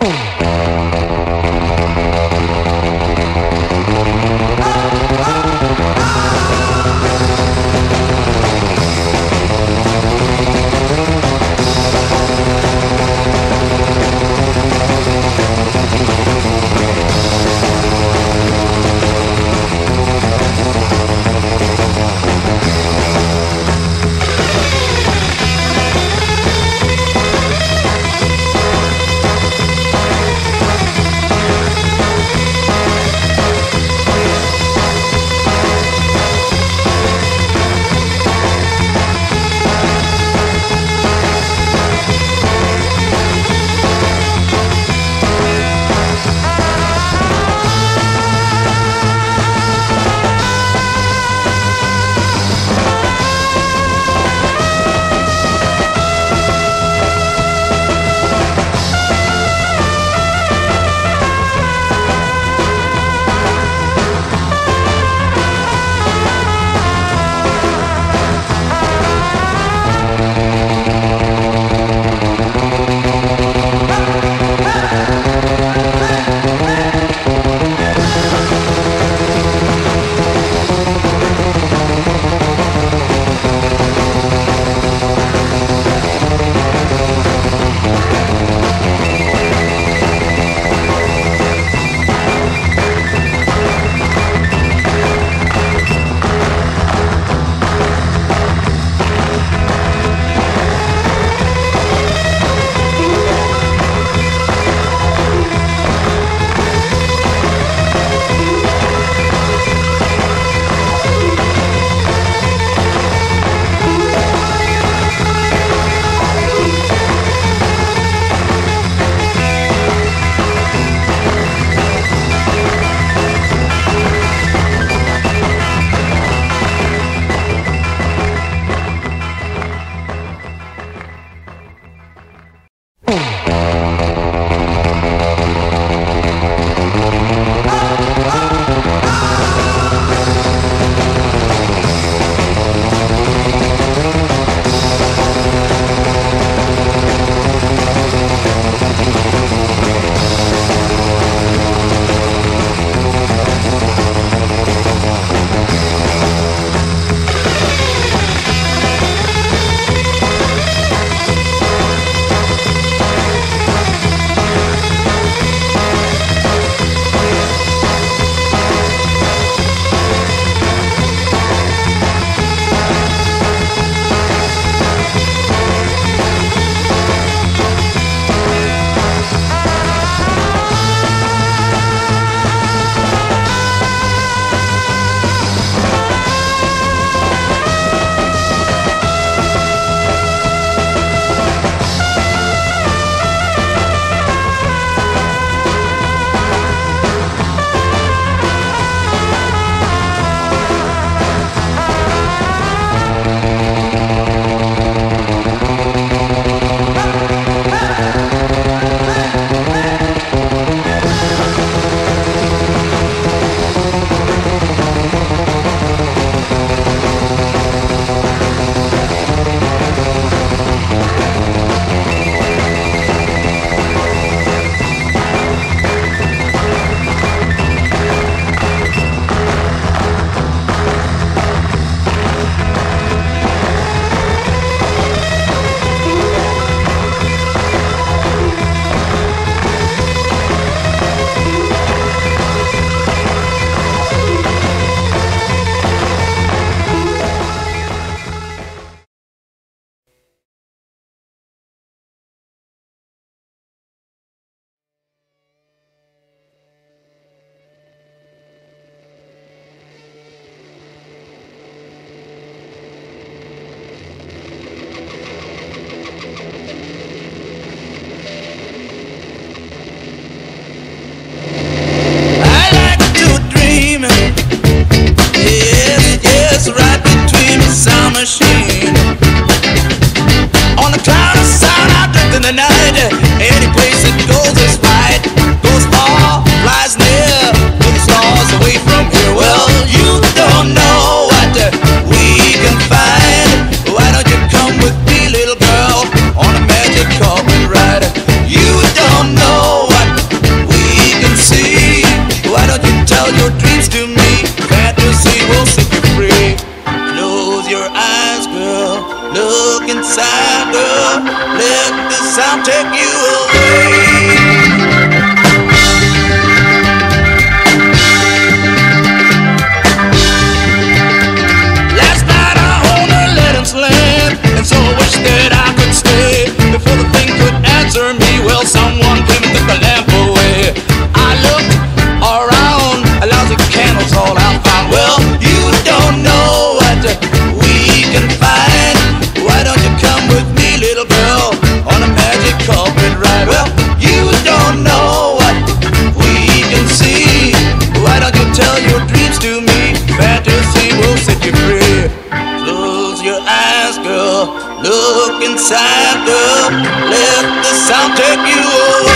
Oh. the night. Any place it goes is right. Goes far, lies near, but the stars away from here. Well, you don't know what we can find. Why don't you come with me, little girl, on a magic carpet ride? You don't know what we can see. Why don't you tell your dreams to me? Fantasy will set you free. Close your eyes, girl. Look inside. Let the sound take you away. Last night I and so I wish that I could stay. Before the thing could answer me, well, someone came and took the lamp Look inside, girl. Let the sound take you